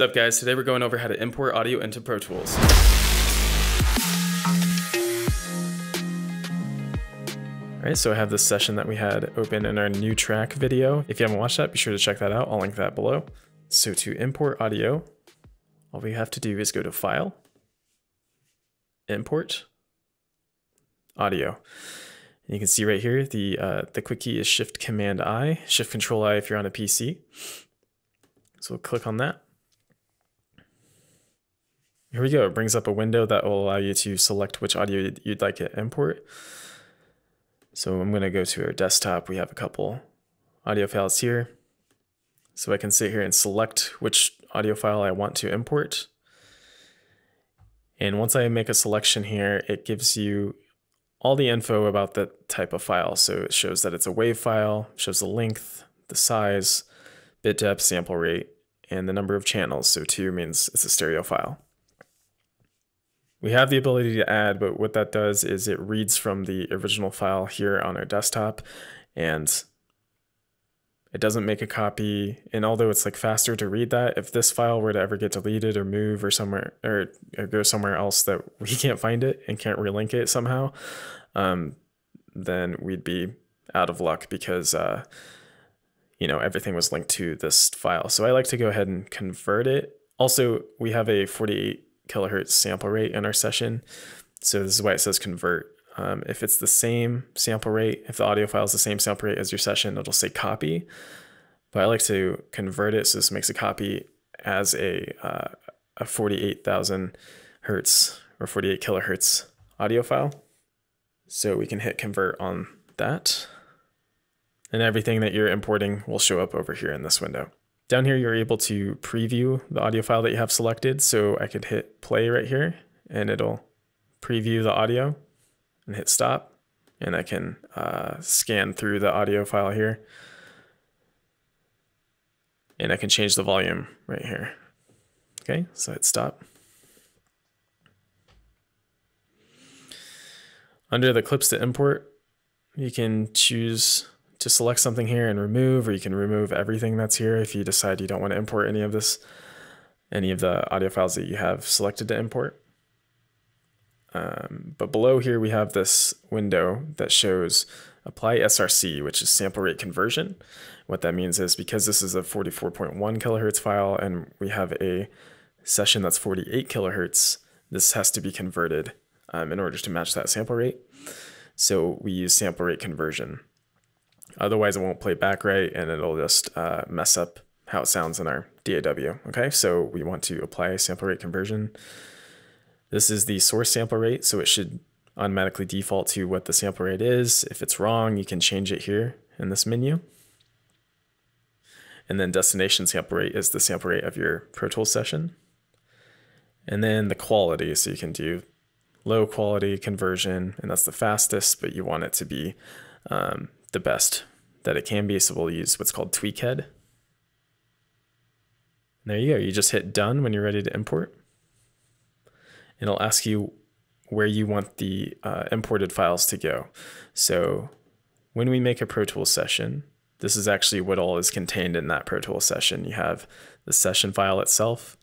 What's up guys? Today we're going over how to import audio into Pro Tools. Alright, so I have this session that we had open in our new track video. If you haven't watched that, be sure to check that out. I'll link that below. So to import audio, all we have to do is go to File, Import, Audio. And you can see right here, the, uh, the quick key is Shift Command I, Shift Control I if you're on a PC. So we'll click on that. Here we go. It brings up a window that will allow you to select which audio you'd like to import. So I'm going to go to our desktop. We have a couple audio files here. So I can sit here and select which audio file I want to import. And once I make a selection here, it gives you all the info about the type of file. So it shows that it's a WAV file, shows the length, the size, bit depth, sample rate, and the number of channels. So two means it's a stereo file. We have the ability to add, but what that does is it reads from the original file here on our desktop and it doesn't make a copy. And although it's like faster to read that, if this file were to ever get deleted or move or somewhere or, or go somewhere else that we can't find it and can't relink it somehow, um, then we'd be out of luck because uh, you know everything was linked to this file. So I like to go ahead and convert it. Also, we have a 48 kilohertz sample rate in our session. So this is why it says convert. Um, if it's the same sample rate, if the audio file is the same sample rate as your session, it'll say copy. But I like to convert it so this makes a copy as a, uh, a 48,000 hertz or 48 kilohertz audio file. So we can hit convert on that. And everything that you're importing will show up over here in this window. Down here, you're able to preview the audio file that you have selected. So I could hit play right here and it'll preview the audio and hit stop. And I can uh, scan through the audio file here. And I can change the volume right here. Okay, so hit stop. Under the clips to import, you can choose to select something here and remove, or you can remove everything that's here if you decide you don't want to import any of this, any of the audio files that you have selected to import. Um, but below here, we have this window that shows apply SRC, which is sample rate conversion. What that means is because this is a 44.1 kilohertz file and we have a session that's 48 kilohertz, this has to be converted um, in order to match that sample rate. So we use sample rate conversion. Otherwise, it won't play back right and it'll just uh, mess up how it sounds in our DAW. Okay, so we want to apply sample rate conversion. This is the source sample rate, so it should automatically default to what the sample rate is. If it's wrong, you can change it here in this menu. And then destination sample rate is the sample rate of your Pro Tools session. And then the quality, so you can do low quality conversion, and that's the fastest, but you want it to be um, the best that it can be. So we'll use what's called Tweakhead. there you go. You just hit done when you're ready to import. And it'll ask you where you want the uh, imported files to go. So when we make a Pro Tools session, this is actually what all is contained in that Pro Tools session. You have the session file itself,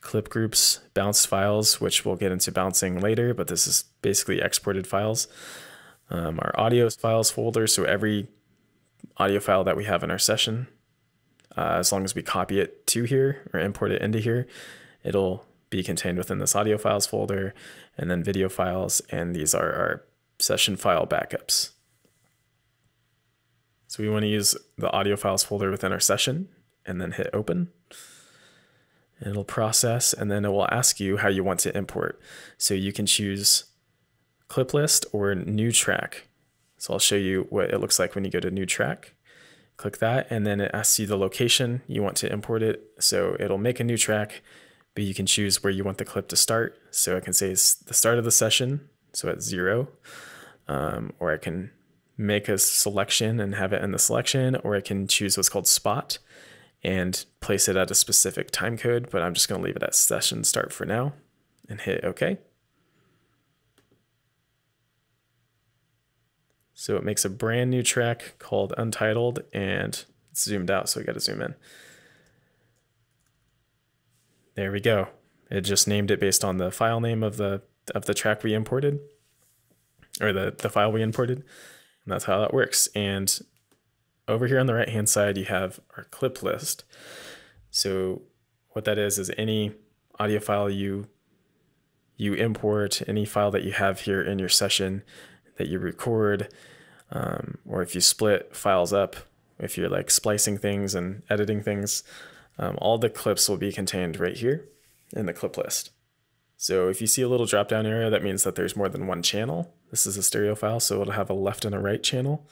clip groups, bounced files, which we'll get into bouncing later, but this is basically exported files um, our audio files folder. So every audio file that we have in our session, uh, as long as we copy it to here or import it into here, it'll be contained within this audio files folder and then video files. And these are our session file backups. So we want to use the audio files folder within our session and then hit open. It'll process and then it will ask you how you want to import. So you can choose clip list or new track. So I'll show you what it looks like when you go to new track. Click that and then it asks you the location you want to import it. So it'll make a new track, but you can choose where you want the clip to start. So I can say it's the start of the session, so at zero, um, or I can make a selection and have it in the selection, or I can choose what's called spot and place it at a specific time code, but I'm just gonna leave it at session start for now and hit okay. So it makes a brand new track called Untitled and it's zoomed out, so we got to zoom in. There we go. It just named it based on the file name of the of the track we imported or the, the file we imported. And that's how that works. And over here on the right hand side, you have our clip list. So what that is is any audio file you you import, any file that you have here in your session that you record, um, or if you split files up, if you're like splicing things and editing things, um, all the clips will be contained right here in the clip list. So if you see a little drop down area, that means that there's more than one channel. This is a stereo file, so it'll have a left and a right channel.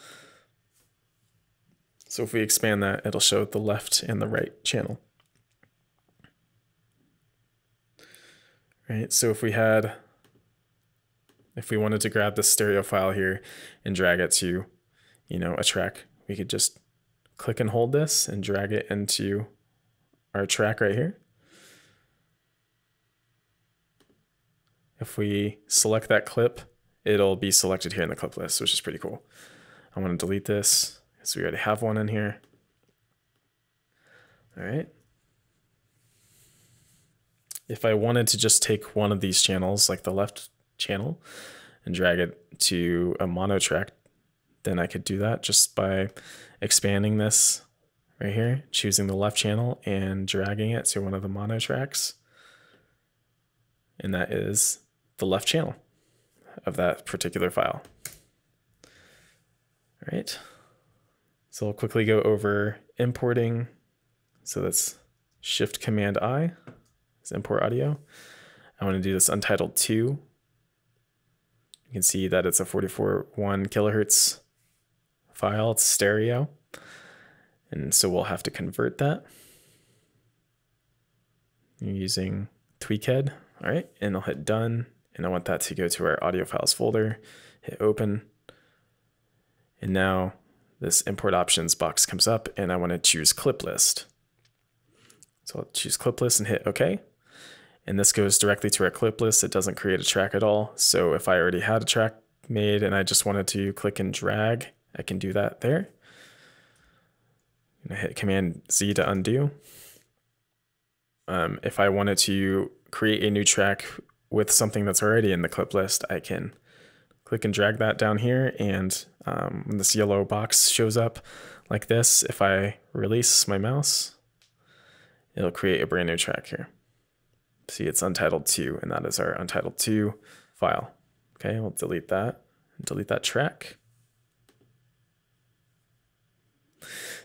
So if we expand that, it'll show the left and the right channel. Right, so if we had, if we wanted to grab the stereo file here and drag it to, you know, a track, we could just click and hold this and drag it into our track right here. If we select that clip, it'll be selected here in the clip list, which is pretty cool. I want to delete this because we already have one in here. All right. If I wanted to just take one of these channels, like the left channel, and drag it to a mono track, then I could do that just by expanding this right here, choosing the left channel and dragging it to one of the mono tracks. And that is the left channel of that particular file. All right. So I'll quickly go over importing. So that's Shift Command I is import audio. I want to do this untitled 2. You can see that it's a 44.1 kilohertz file, it's stereo. And so we'll have to convert that using Tweakhead. All right, and I'll hit done. And I want that to go to our audio files folder, hit open. And now this import options box comes up and I want to choose clip list. So I'll choose clip list and hit OK. And this goes directly to our clip list. It doesn't create a track at all. So if I already had a track made and I just wanted to click and drag, I can do that there. And I hit Command Z to undo. Um, if I wanted to create a new track with something that's already in the clip list, I can click and drag that down here. And um, when this yellow box shows up like this, if I release my mouse, it'll create a brand new track here. See, it's untitled 2, and that is our untitled 2 file. Okay, we'll delete that, delete that track.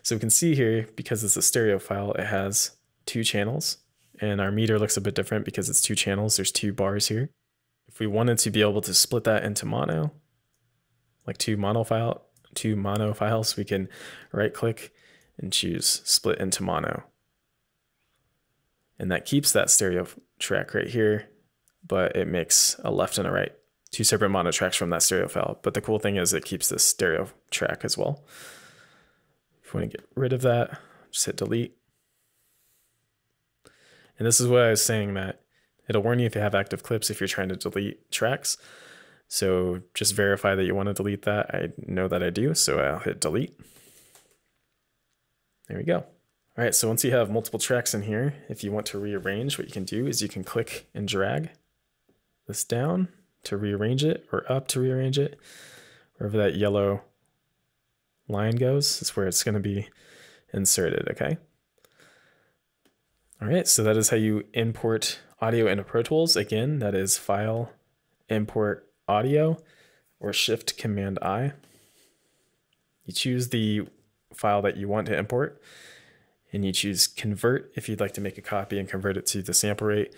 So we can see here, because it's a stereo file, it has two channels, and our meter looks a bit different because it's two channels. There's two bars here. If we wanted to be able to split that into mono, like two mono file, two mono files, we can right click and choose split into mono. And that keeps that stereo track right here, but it makes a left and a right, two separate mono tracks from that stereo file. But the cool thing is it keeps this stereo track as well. If you want to get rid of that, just hit delete. And this is what I was saying that it'll warn you if you have active clips if you're trying to delete tracks. So just verify that you want to delete that. I know that I do, so I'll hit delete. There we go. All right, so once you have multiple tracks in here, if you want to rearrange, what you can do is you can click and drag this down to rearrange it or up to rearrange it. Wherever that yellow line goes is where it's going to be inserted, okay? All right, so that is how you import audio into Pro Tools. Again, that is File, Import Audio, or Shift Command I. You choose the file that you want to import and you choose convert if you'd like to make a copy and convert it to the sample rate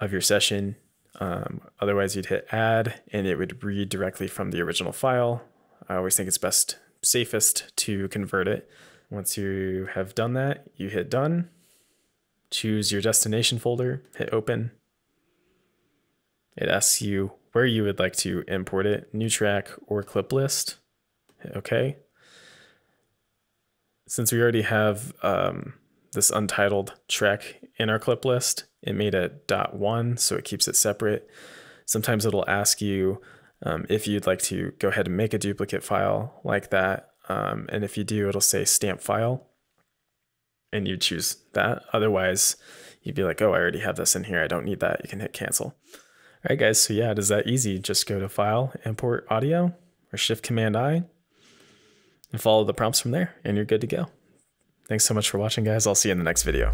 of your session. Um, otherwise, you'd hit add and it would read directly from the original file. I always think it's best, safest to convert it. Once you have done that, you hit done, choose your destination folder, hit open. It asks you where you would like to import it, new track or clip list. Hit OK since we already have um, this untitled track in our clip list, it made a dot one, so it keeps it separate. Sometimes it'll ask you um, if you'd like to go ahead and make a duplicate file like that. Um, and if you do, it'll say stamp file and you choose that. Otherwise, you'd be like, oh, I already have this in here. I don't need that. You can hit cancel. All right, guys. So yeah, it is that easy. Just go to File, Import Audio, or Shift Command I, and follow the prompts from there, and you're good to go. Thanks so much for watching, guys. I'll see you in the next video.